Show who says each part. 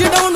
Speaker 1: you don't